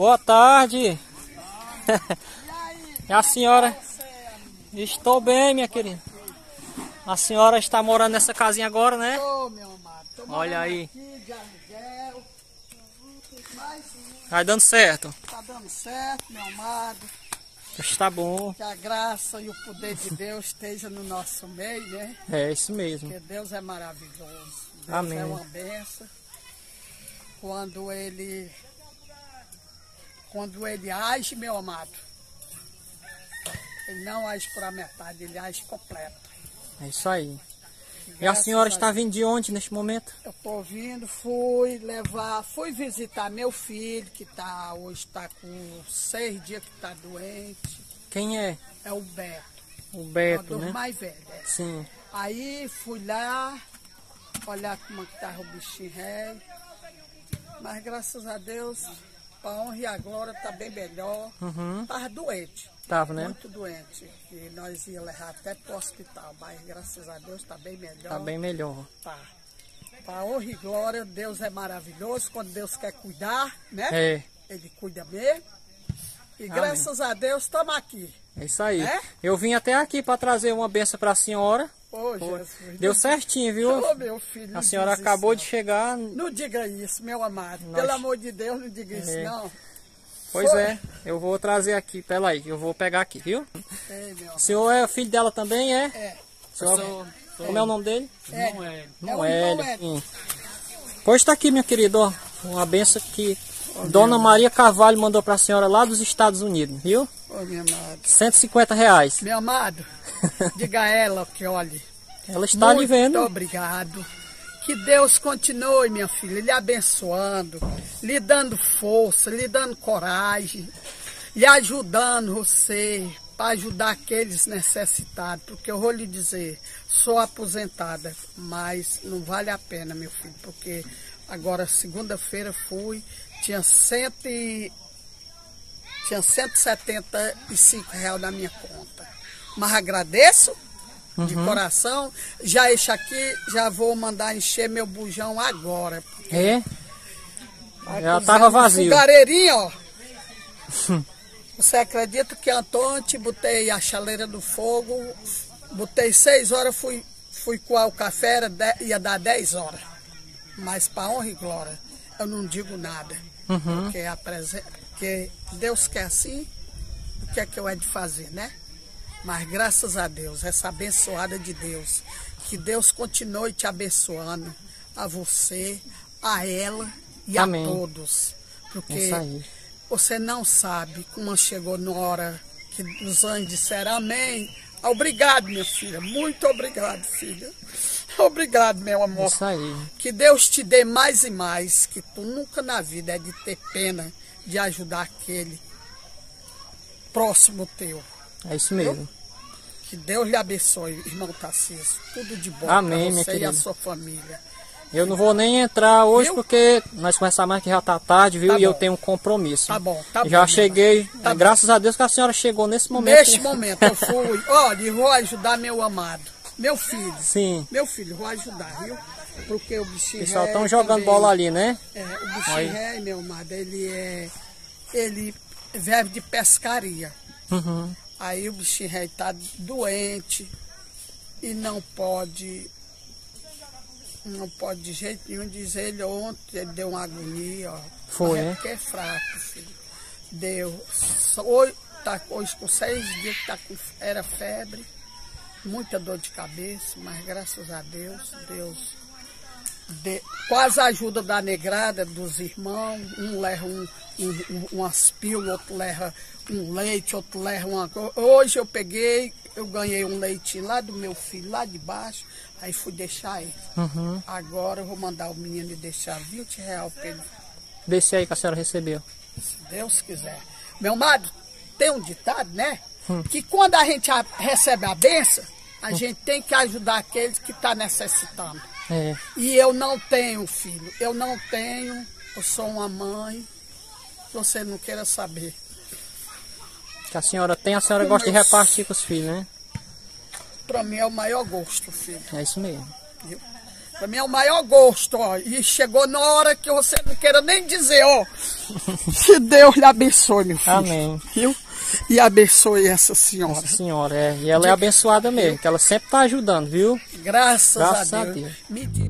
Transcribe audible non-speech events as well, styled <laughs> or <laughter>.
Boa tarde. E a senhora? Estou bem, minha querida. A senhora está morando nessa casinha agora, né? Ô, meu amado, Olha aí. aqui de aluguel. Mas Vai dando certo. tá dando certo, meu amado. Está bom. Que a graça e o poder de Deus esteja no nosso meio, né? É isso mesmo. Porque Deus é maravilhoso. Deus Amém. é uma benção. Quando ele quando ele age, meu amado, ele não age por a metade, ele age completo. É isso aí. E a senhora a está vindo de onde neste momento? Eu tô vindo, fui levar, fui visitar meu filho, que tá, hoje está com seis dias que está doente. Quem é? É o Beto. O é Beto, né? mais velhos. é. Sim. Aí fui lá, olhar como que tava o bichinho ré. Mas graças a Deus, para honra e a glória, tá bem melhor. Uhum. Tava doente, Tava, né? muito doente. E nós ia levar até pro hospital. Mas graças a Deus tá bem melhor. Tá bem melhor. Tá. Para honra e glória, Deus é maravilhoso. Quando Deus quer cuidar, né? É. Ele cuida mesmo. E graças a Deus estamos aqui. É isso aí. É? Eu vim até aqui para trazer uma benção para a senhora. Ô, Jesus. Deu certinho, viu? Ô, meu filho. A senhora isso, acabou não. de chegar. Não diga isso, meu amado. Nós- Pelo amor de Deus, não diga isso, É. não. Pois Foi. é, eu vou trazer aqui. Pera aí, eu vou pegar aqui, viu? Ei, meu O senhor é filho dela também, é? É. O senhor- Como é o nome dele? É. Não é. É Não é. Pois está aqui, minha querida, ó. Uma benção que Dona Maria Carvalho mandou para a senhora lá dos Estados Unidos, viu? Ô, meu amado. 150 reais. Meu amado, <laughs> diga a ela que olhe. Ela está lhe Muito vendo. obrigado. Que Deus continue, minha filha, lhe abençoando, lhe dando força, lhe dando coragem, lhe ajudando você para ajudar aqueles necessitados. Porque eu vou lhe dizer, sou aposentada, mas não vale a pena, meu filho, porque agora segunda-feira fui, tinha cento e tinha 175 reais na minha conta. Mas agradeço de coração. Já este aqui, já vou mandar encher meu bujão agora. É? Já tava vazio. Fogareirinho, ó. Você acredita que ontem botei a chaleira do fogo, botei seis horas, fui, fui coar o café, era de- ia dar 10 horas. Mas para honra e glória, eu não digo nada. Uhum. Porque, a presen- porque Deus quer assim, o que é que eu é de fazer, né? Mas graças a Deus, essa abençoada de Deus, que Deus continue te abençoando, a você, a ela e Amém. a todos. Porque aí. você não sabe como chegou na hora que os anjos disseram amém. Obrigado, minha filha. Muito obrigado, filha. <laughs> Obrigado, meu amor. Isso aí. Que Deus te dê mais e mais, que tu nunca na vida é de ter pena de ajudar aquele próximo teu. É isso mesmo. Que Deus lhe abençoe, irmão Tarcísio. Tudo de bom Amém, minha você e a sua família. Eu não vou nem entrar hoje Viu? porque nós começamos aqui já tá tarde, viu? Tá e eu bom. tenho um compromisso. Tá bom, tá Já bom, cheguei, Tá graças a Deus que a senhora chegou nesse momento. Neste momento eu fui, <laughs> olha, vou ajudar meu amado, meu filho. Sim. Meu filho, vou ajudar, viu? Porque o bichinho pessoal estão jogando também- bola ali, né? É, o bichinho ré, meu amado, ele é. Ele vive de pescaria. Uhum. Aí o bichinho ré tá doente e não pode. Não pode de jeito nenhum dizer ele ontem, ele deu uma agonia, ó. Foi, é né? porque é fraco, filho. Deu. Hoje, tá, hoje com seis dias que tá com, era febre, muita dor de cabeça, mas graças a Deus, Deus de, com as ajudas da negrada, dos irmãos, um leva um, um, um, umas pílulas, outro leva um leite, outro leva uma. Hoje eu peguei, eu ganhei um leitinho lá do meu filho, lá de baixo, aí fui deixar ele. Uhum. Agora eu vou mandar o menino deixar 20 reais para ele, Desse aí que a senhora recebeu. se Deus quiser. Meu amado, tem um ditado, né? Hum. Que quando a gente a- recebe a benção, a gente tem que ajudar aqueles que estão necessitando. É. E eu não tenho filho, eu não tenho, eu sou uma mãe, você não queira saber. Que a senhora tem, a senhora Como gosta de eu- repartir com os filhos, né? Para mim é o maior gosto, filho. É isso mesmo. viu? Para mim é o maior gosto, ó. E chegou na hora que você não queira nem dizer, ó. <laughs> que Deus lhe abençoe, meu filho. Amém. Viu? E abençoe essa senhora. Essa senhora, é. E ela é abençoada mesmo, que ela sempre tá ajudando, viu? Graças, Graças a a Deus. Deus. Me diga.